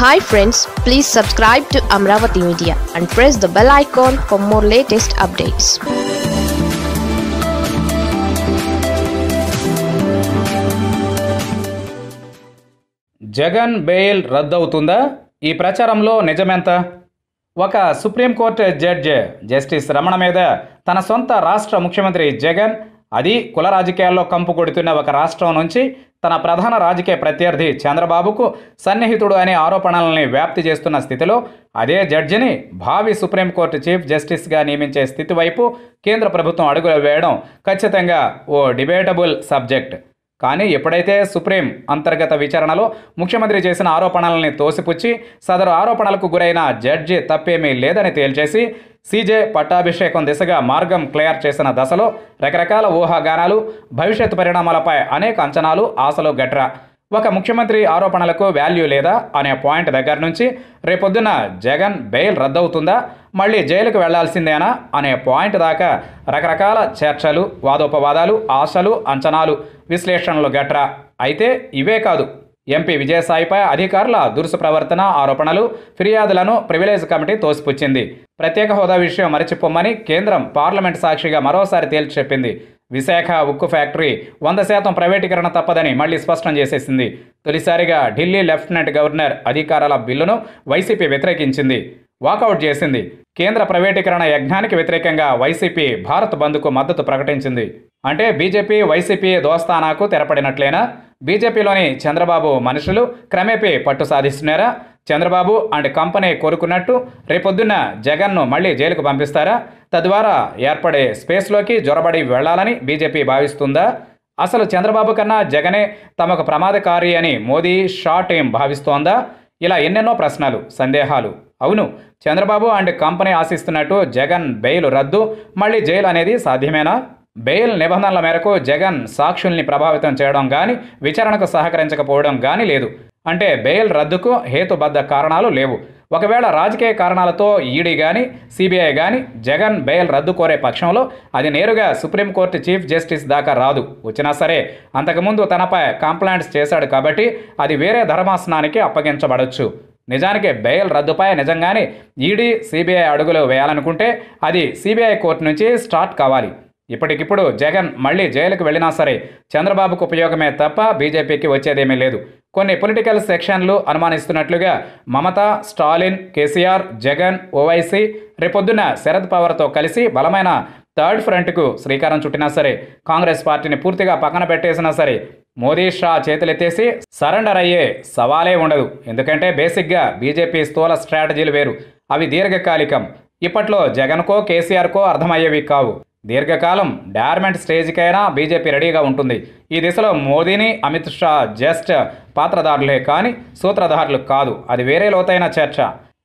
Hi friends please subscribe to Amaravati media and press the bell icon for more latest updates Jagan bail రద్దవుతుందా? ఈ ప్రచారంలో నిజమెంత? ఒక supreme court judge justice Ramana మీద తన సొంత రాష్ట్ర ముఖ్యమంత్రి జగన్ అది కుల రాజకీయాల్లో కంపు కొడుతున్న ఒక రాష్ట్రం నుంచి తన ప్రధాన రాజకీయ ప్రత్యర్థి చంద్రబాబుకు సన్నిహితుడు అనే ఆరోపణలని వ్యాప్తి చేస్తున్న స్థితిలో అదే జడ్జిని భావి సుప్రీంకోర్టు చీఫ్ జస్టిస్గా నియమించే స్థితి వైపు కేంద్ర ప్రభుత్వం అడుగులు వేయడం ఖచ్చితంగా ఓ డిబేటబుల్ సబ్జెక్ట్. కానీ ఎప్పుడైతే సుప్రీం అంతర్గత విచారణలో ముఖ్యమంత్రి చేసిన ఆరోపణలని తోసిపుచ్చి సదరు ఆరోపణలకు గురైన జడ్జి తప్పేమీ లేదని తేల్చేసి సీజే పట్టాభిషేకం దిశగా మార్గం క్లియర్ చేసిన దశలో రకరకాల ఊహాగానాలు భవిష్యత్ పరిణామాలపై అనేక అంచనాలు ఆశలు గట్రా. ఒక ముఖ్యమంత్రి ఆరోపణలకు వాల్యూ లేదా అనే పాయింట్ దగ్గర నుంచి రేపొద్దున జగన్ బెయిల్ రద్దవుతుందా మళ్ళీ జైలుకు వెళ్ళాల్సిందేనా అనే పాయింట్ దాకా రకరకాల చర్చలు వాదోపవాదాలు ఆశలు అంచనాలు విశ్లేషణలు గట్రా. అయితే ఇవే కాదు ఎంపీ విజయసాయిపై అధికారుల దురుసు ప్రవర్తన ఆరోపణలు ఫిర్యాదులను ప్రివిలేజ్ కమిటీ తోసిపుచ్చింది. ప్రత్యేక హోదా విషయం మరచిపోమ్మని కేంద్రం పార్లమెంట్ సాక్షిగా మరోసారి తేల్చి చెప్పింది. విశాఖ ఉక్కు ఫ్యాక్టరీ వంద శాతం ప్రైవేటీకరణ తప్పదని మళ్ళీ స్పష్టం చేసేసింది. తొలిసారిగా ఢిల్లీ లెఫ్టినెంట్ గవర్నర్ అధికారాల బిల్లును వైసీపీ వ్యతిరేకించింది. వాకౌట్ చేసింది. కేంద్ర ప్రైవేటీకరణ యజ్ఞానికి వ్యతిరేకంగా వైసీపీ భారత్ బంద్కు మద్దతు ప్రకటించింది. అంటే బీజేపీ వైసీపీ దోస్తానాకు తెరపడినట్లేనా? బీజేపీలోని చంద్రబాబు మనుషులు క్రమేపీ పట్టు సాధిస్తున్నారా? చంద్రబాబు అండ్ కంపెనీ కోరుకున్నట్టు రేపొద్దున్న జగన్ను మళ్ళీ జైలుకు పంపిస్తారా? తద్వారా ఏర్పడే స్పేస్లోకి జొరబడి వెళ్ళాలని బీజేపీ భావిస్తుందా? అసలు చంద్రబాబు కన్నా జగనే తమకు ప్రమాదకారి అని మోదీ షార్ట్ ఏం భావిస్తోందా? ఇలా ఎన్నెన్నో ప్రశ్నలు సందేహాలు. అవును చంద్రబాబు అండ్ కంపెనీ ఆశిస్తున్నట్టు జగన్ బెయిల్ రద్దు మళ్ళీ జైలు అనేది సాధ్యమేనా? బెయిల్ నిబంధనల మేరకు జగన్ సాక్షుల్ని ప్రభావితం చేయడం కానీ విచారణకు సహకరించకపోవడం కానీ లేదు. అంటే బెయిల్ రద్దుకు హేతుబద్ధ కారణాలు లేవు. ఒకవేళ రాజకీయ కారణాలతో ఈడీ కానీ సిబిఐ కానీ జగన్ బెయిల్ రద్దు కోరే పక్షంలో అది నేరుగా సుప్రీంకోర్టు చీఫ్ జస్టిస్ దాకా రాదు. వచ్చినా సరే అంతకుముందు తనపై కంప్లైంట్స్ చేశాడు కాబట్టి అది వేరే ధర్మాసనానికి అప్పగించబడవచ్చు నిజానికి బెయిల్ రద్దుపై నిజంగానే ఈడీ సిబిఐ అడుగులు వేయాలనుకుంటే అది సిబిఐ కోర్టు నుంచి స్టార్ట్ కావాలి. ఇప్పటికిప్పుడు జగన్ మళ్ళీ జైలుకు వెళ్ళినా సరే చంద్రబాబుకు ఉపయోగమే తప్ప బీజేపీకి వచ్చేదేమీ లేదు. కొన్ని పొలిటికల్ సెక్షన్లు అనుమానిస్తున్నట్లుగా మమత స్టాలిన్ కేసీఆర్ జగన్ ఓవైసీ రేపొద్దున శరద్ పవర్తో కలిసి బలమైన థర్డ్ ఫ్రంట్కు శ్రీకారం చుట్టినా సరే కాంగ్రెస్ పార్టీని పూర్తిగా పక్కన పెట్టేసినా సరే మోదీ షా చేతులెత్తేసి సరెండర్ అయ్యే సవాలే ఉండదు. ఎందుకంటే బేసిక్గా బీజేపీ స్థూల స్ట్రాటజీలు వేరు. అవి దీర్ఘకాలికం. ఇప్పట్లో జగన్కో కేసీఆర్కో అర్థమయ్యేవి కావు. దీర్ఘకాలం డార్మెంట్ స్టేజ్కైనా బీజేపీ రెడీగా ఉంటుంది. ఈ దిశలో మోదీని అమిత్ షా జస్ట్ పాత్రధారులే కానీ సూత్రధారులు కాదు. అది వేరే లోతైన చర్చ.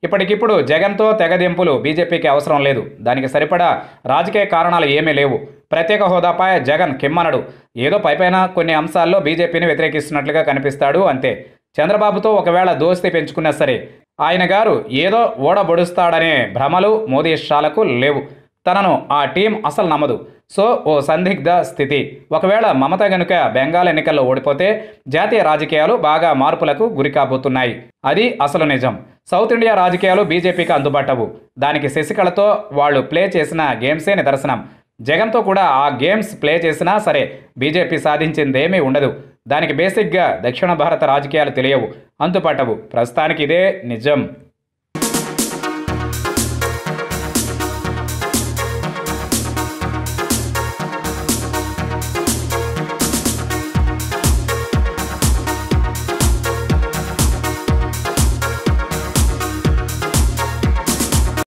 ఇప్పటికిప్పుడు జగన్తో తెగదింపులు బీజేపీకి అవసరం లేదు. దానికి సరిపడా రాజకీయ కారణాలు ఏమీ లేవు. ప్రత్యేక హోదాపై జగన్ కిమ్మనడు. ఏదో పైపైన కొన్ని అంశాల్లో బీజేపీని వ్యతిరేకిస్తున్నట్లుగా కనిపిస్తాడు అంతే. చంద్రబాబుతో ఒకవేళ దోస్తి పెంచుకున్నా సరే ఆయన గారు ఏదో ఓడబొడుస్తాడనే భ్రమలు మోదీ షాలకు లేవు. తనను ఆ టీం అసలు నమ్మదు. సో ఓ సందిగ్ధ స్థితి. ఒకవేళ మమత గనుక బెంగాల్ ఎన్నికల్లో ఓడిపోతే జాతీయ రాజకీయాలు బాగా మార్పులకు గురికాబోతున్నాయి. అది అసలు నిజం. సౌత్ ఇండియా రాజకీయాలు బీజేపీకి అందుబాటవు దానికి శశికళతో వాళ్ళు ప్లే చేసిన గేమ్సే నిదర్శనం. జగన్తో కూడా ఆ గేమ్స్ ప్లే చేసినా సరే బీజేపీ సాధించిందేమీ ఉండదు. దానికి బేసిక్గా దక్షిణ భారత రాజకీయాలు తెలియవు. అంతుపట్టవు ప్రస్తుతానికి ఇదే నిజం.